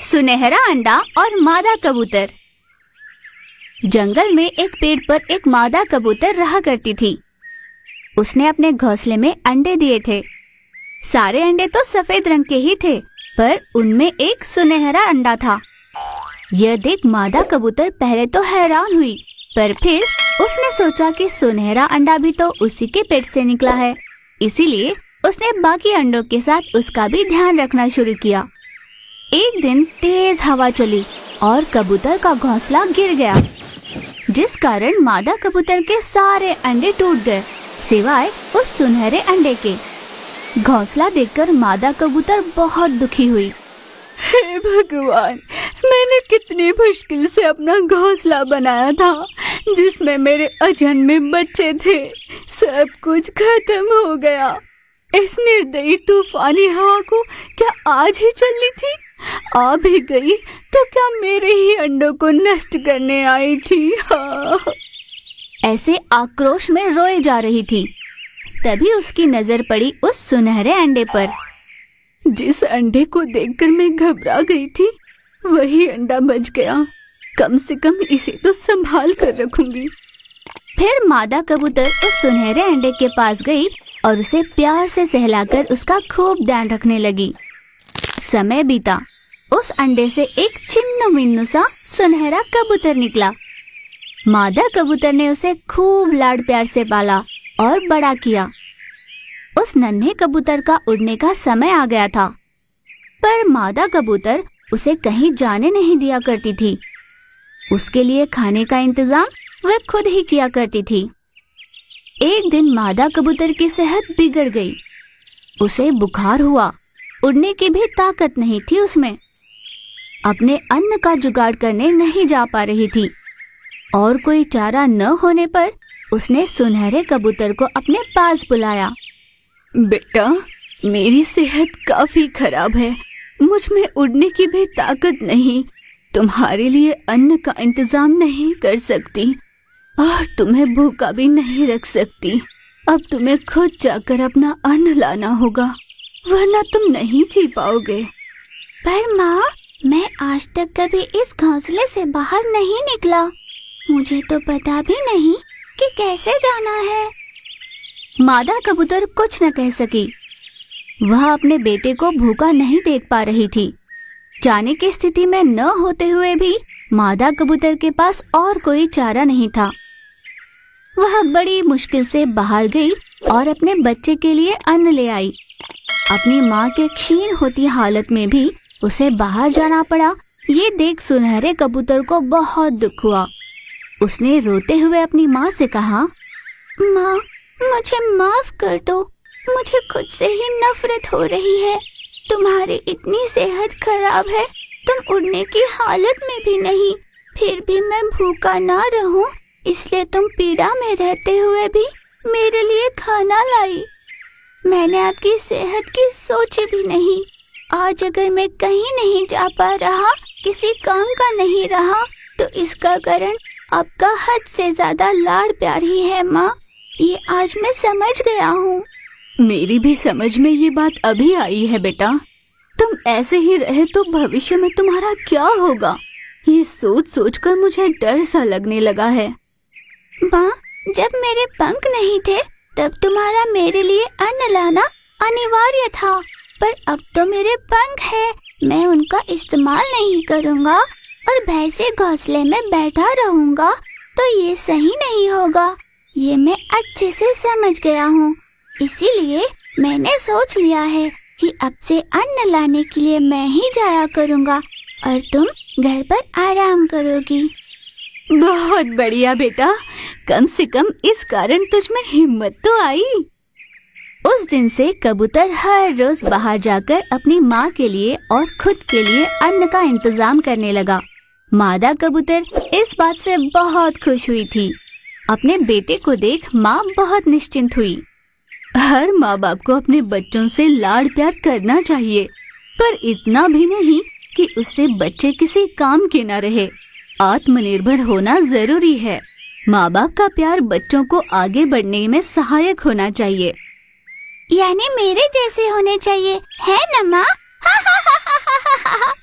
सुनहरा अंडा और मादा कबूतर। जंगल में एक पेड़ पर एक मादा कबूतर रहा करती थी। उसने अपने घोंसले में अंडे दिए थे। सारे अंडे तो सफ़ेद रंग के ही थे, पर उनमें एक सुनहरा अंडा था। यह देख मादा कबूतर पहले तो हैरान हुई, पर फिर उसने सोचा कि सुनहरा अंडा भी तो उसी के पेट से निकला है। इसीलिए उसने बाकी अंडों के साथ उसका भी ध्यान रखना शुरू किया। एक दिन तेज हवा चली और कबूतर का घोंसला गिर गया, जिस कारण मादा कबूतर के सारे अंडे टूट गए, सिवाय उस सुनहरे अंडे के। घोंसला देखकर मादा कबूतर बहुत दुखी हुई। हे भगवान, मैंने कितनी मुश्किल से अपना घोंसला बनाया था, जिसमें मेरे अजन्मे बच्चे थे। सब कुछ खत्म हो गया। इस निर्दयी तूफानी हवा को क्या आज ही चलनी थी? आ भी गई तो क्या मेरे ही अंडों को नष्ट करने आई थी? हाँ। ऐसे आक्रोश में रोए जा रही थी। तभी उसकी नज़र पड़ी उस सुनहरे अंडे पर। जिस अंडे को देखकर मैं घबरा गई थी, वही अंडा बच गया। कम से कम इसे तो संभाल कर रखूँगी। फिर मादा कबूतर उस सुनहरे अंडे के पास गई और उसे प्यार से सहलाकर उसका खूब ध्यान रखने लगी। समय बीता। उस अंडे से एक चिन्नु मिन्नु सा सुनहरा कबूतर निकला। मादा कबूतर ने उसे खूब लाड प्यार से पाला और बड़ा किया। उस नन्हे कबूतर का उड़ने का समय आ गया था, पर मादा कबूतर उसे कहीं जाने नहीं दिया करती थी। उसके लिए खाने का इंतज़ाम वह खुद ही किया करती थी। एक दिन मादा कबूतर की सेहत बिगड़ गई। उसे बुखार हुआ, उड़ने की भी ताकत नहीं थी उसमें। अपने अन्न का जुगाड़ करने नहीं जा पा रही थी। और कोई चारा न होने पर उसने सुनहरे कबूतर को अपने पास बुलाया। बेटा, मेरी सेहत काफ़ी खराब है। मुझमें उड़ने की भी ताकत नहीं। तुम्हारे लिए अन्न का इंतज़ाम नहीं कर सकती। और तुम्हें भूखा भी नहीं रख सकती। अब तुम्हें खुद जाकर अपना अन्न लाना होगा, वरना तुम नहीं जी पाओगे। पर माँ मैं आज तक कभी इस घोंसले से बाहर नहीं निकला। मुझे तो पता भी नहीं कि कैसे जाना है। मादा कबूतर कुछ न कह सकी। वह अपने बेटे को भूखा नहीं देख पा रही थी। जाने की स्थिति में न होते हुए भी मादा कबूतर के पास और कोई चारा नहीं था। वह बड़ी मुश्किल से बाहर गई और अपने बच्चे के लिए अन्न ले आई। अपनी माँ के क्षीण होती हालत में भी उसे बाहर जाना पड़ा। ये देख सुनहरे कबूतर को बहुत दुख हुआ। उसने रोते हुए अपनी माँ से कहा, माँ, मुझे माफ़ कर दो। मुझे खुद से ही नफरत हो रही है। तुम्हारी इतनी सेहत खराब है। तुम उड़ने की हालत में भी नहीं। फिर भी मैं भूखा ना रहूँ, इसलिए तुम पीड़ा में रहते हुए भी मेरे लिए खाना लाई। मैंने आपकी सेहत की सोची भी नहीं। आज अगर मैं कहीं नहीं जा पा रहा किसी काम का नहीं रहा तो इसका कारण आपका हद से ज़्यादा लाड़ प्यार ही है माँ। ये आज मैं समझ गया हूँ। मेरी भी समझ में ये बात अभी आई है बेटा। तुम ऐसे ही रहे तो भविष्य में तुम्हारा क्या होगा? ये सोच सोच कर मुझे डर सा लगने लगा है। माँ जब मेरे पंख नहीं थे तब तुम्हारा मेरे लिए अन्न लाना अनिवार्य था। पर अब तो मेरे पंख है। मैं उनका इस्तेमाल नहीं करूँगा और भैंसे घोंसले में बैठा रहूँगा तो ये सही नहीं होगा। ये मैं अच्छे से समझ गया हूँ। इसीलिए मैंने सोच लिया है कि अब से अन्न लाने के लिए मैं ही जाया करूँगा और तुम घर पर आराम करोगी। बहुत बढ़िया बेटा। कम से कम इस कारण तुझ में हिम्मत तो आई। दिन से कबूतर हर रोज बाहर जाकर अपनी माँ के लिए और खुद के लिए अन्न का इंतज़ाम करने लगा। मादा कबूतर इस बात से बहुत खुश हुई थी। अपने बेटे को देख माँ बहुत निश्चिंत हुई। हर माँ बाप को अपने बच्चों से लाड़ प्यार करना चाहिए, पर इतना भी नहीं कि उससे बच्चे किसी काम के न रहे। आत्मनिर्भर होना ज़रूरी है। माँ बाप का प्यार बच्चों को आगे बढ़ने में सहायक होना चाहिए। यानी मेरे जैसे होने चाहिए। है ना माँ?